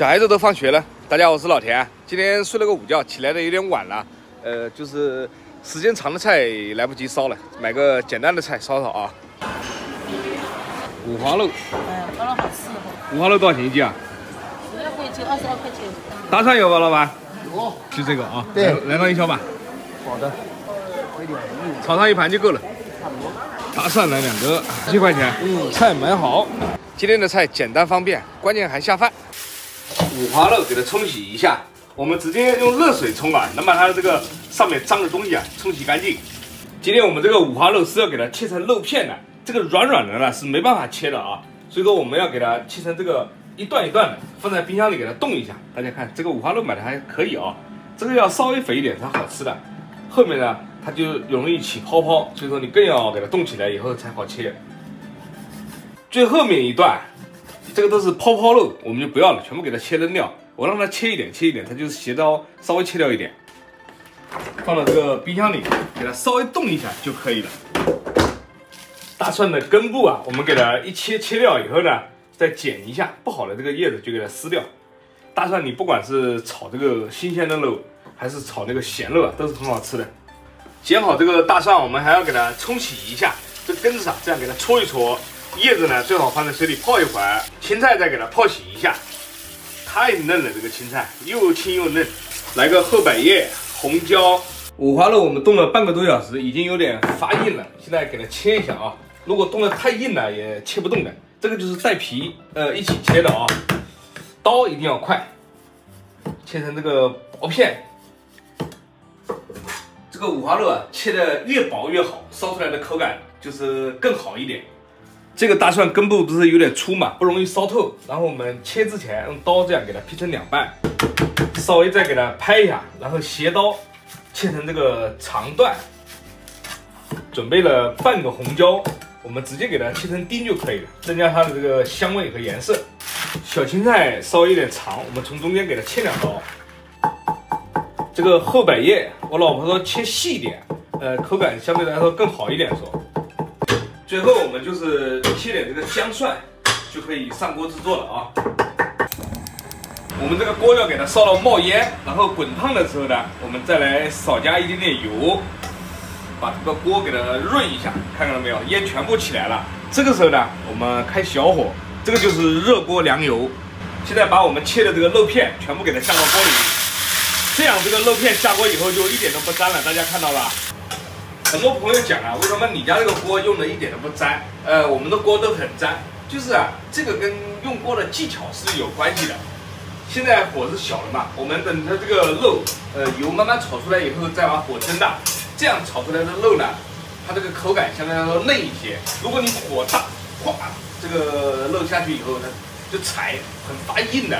小孩子都放学了，大家好，我是老田。今天睡了个午觉，起来的有点晚了。呃，就是时间长的菜来不及烧了，买个简单的菜烧烧啊。五花肉，哎，烤了好吃哦。五花肉多少钱一斤啊？十二块钱，二十二块钱。大蒜有吧，老板？有。就这个啊。对。来上一小把。好的。炒上一盘就够了。差不多。大蒜来两个，七块钱。嗯。菜买好。今天的菜简单方便，关键还下饭。五花肉给它冲洗一下，我们直接用热水冲啊，能把它的这个上面脏的东西啊冲洗干净。今天我们这个五花肉是要给它切成肉片的，这个软软的呢是没办法切的啊，所以说我们要给它切成这个一段一段的，放在冰箱里给它冻一下。大家看这个五花肉买的还可以啊，这个要稍微肥一点才好吃的，后面呢它就容易起泡泡，所以说你更要给它冻起来以后才好切。最后面一段。这个都是泡泡肉，我们就不要了，全部给它切扔掉。我让它切一点，切一点，它就是斜刀稍微切掉一点，放到这个冰箱里，给它稍微冻一下就可以了。大蒜的根部啊，我们给它一切切掉以后呢，再剪一下，不好的这个叶子就给它撕掉。大蒜你不管是炒这个新鲜的肉，还是炒那个咸肉啊，都是很好吃的。剪好这个大蒜，我们还要给它冲洗一下，这根子上这样给它搓一搓。叶子呢，最好放在水里泡一会儿。青菜再给它泡洗一下，太嫩了，这个青菜又青又嫩。来个后百叶、红椒、五花肉，我们冻了半个多小时，已经有点发硬了。现在给它切一下啊，如果冻得太硬了，也切不动的。这个就是带皮，呃，一起切的啊。刀一定要快，切成这个薄片。这个五花肉啊，切的越薄越好，烧出来的口感就是更好一点。这个大蒜根部不是有点粗嘛，不容易烧透。然后我们切之前用刀这样给它劈成两半，稍微再给它拍一下，然后斜刀切成这个长段。准备了半个红椒，我们直接给它切成丁就可以了，增加它的这个香味和颜色。小青菜稍微有点长，我们从中间给它切两刀。这个后百叶，我老婆说切细一点，呃，口感相对来说更好一点说。最后我们就是切点这个姜蒜，就可以上锅制作了啊。我们这个锅要给它烧到冒烟，然后滚烫的时候呢，我们再来少加一点点油，把这个锅给它润一下。看到了没有？烟全部起来了。这个时候呢，我们开小火，这个就是热锅凉油。现在把我们切的这个肉片全部给它下到锅里，这样这个肉片下锅以后就一点都不粘了。大家看到了？很多朋友讲啊，为什么你家这个锅用的一点都不粘？呃，我们的锅都很粘，就是啊，这个跟用锅的技巧是有关系的。现在火是小了嘛，我们等着这个肉，呃，油慢慢炒出来以后，再把火增大，这样炒出来的肉呢，它这个口感相对来说嫩一些。如果你火大，哗，这个肉下去以后它，就柴，很发硬的。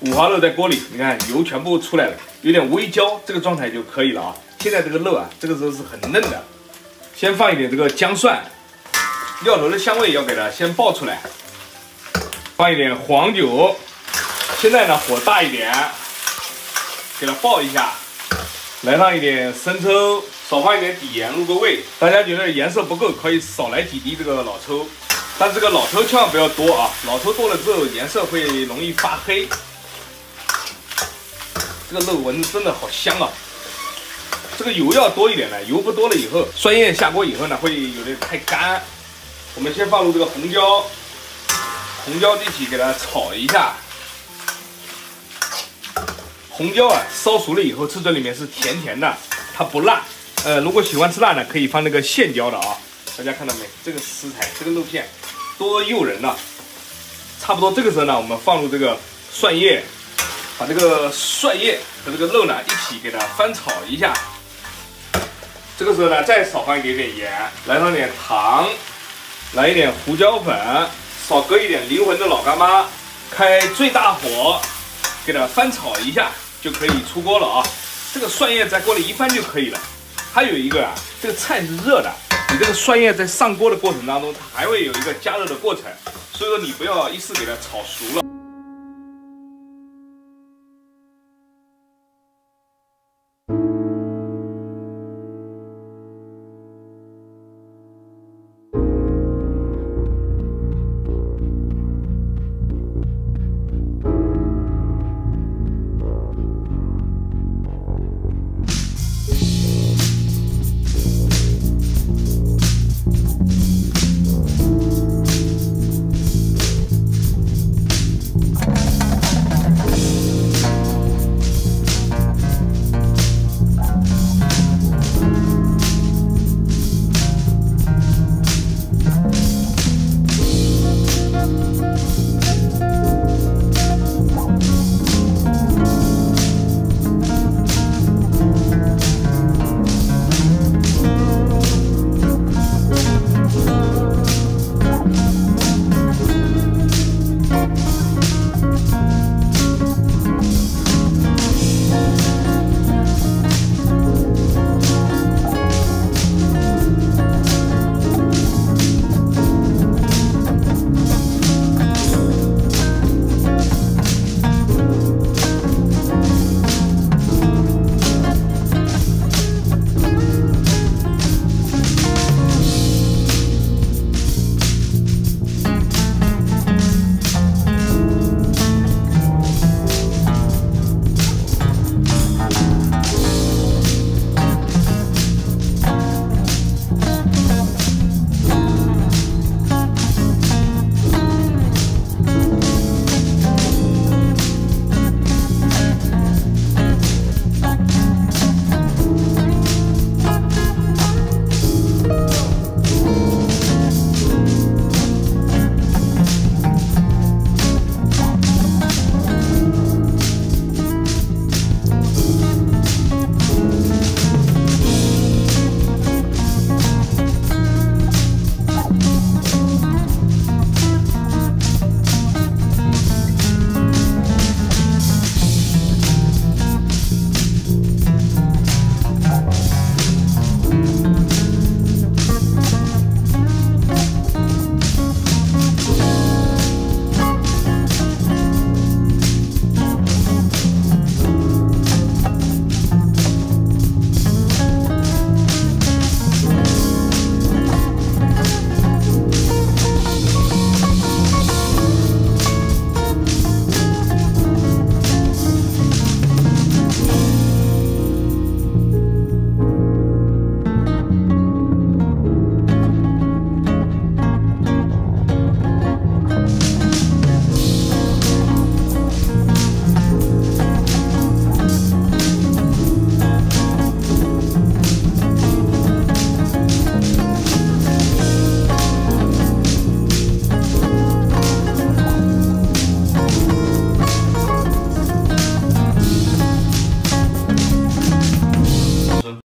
五花肉在锅里，你看油全部出来了。有点微焦，这个状态就可以了啊。现在这个肉啊，这个时候是很嫩的。先放一点这个姜蒜，料头的香味要给它先爆出来。放一点黄酒，现在呢火大一点，给它爆一下。来上一点生抽，少放一点底盐入个味。大家觉得颜色不够，可以少来几滴这个老抽，但这个老抽千万不要多啊，老抽多了之后颜色会容易发黑。这个肉闻着真的好香啊！这个油要多一点呢，油不多了以后，蒜叶下锅以后呢，会有点太干。我们先放入这个红椒，红椒一起给它炒一下。红椒啊，烧熟了以后，吃这里面是甜甜的，它不辣。呃，如果喜欢吃辣呢，可以放那个线椒的啊。大家看到没？这个食材，这个肉片多诱人呐！差不多这个时候呢，我们放入这个蒜叶。把这个蒜叶和这个肉呢一起给它翻炒一下，这个时候呢再少放一点点盐，来上点糖，来一点胡椒粉，少搁一点灵魂的老干妈，开最大火给它翻炒一下就可以出锅了啊！这个蒜叶在锅里一翻就可以了。还有一个啊，这个菜是热的，你这个蒜叶在上锅的过程当中，它还会有一个加热的过程，所以说你不要一次给它炒熟了。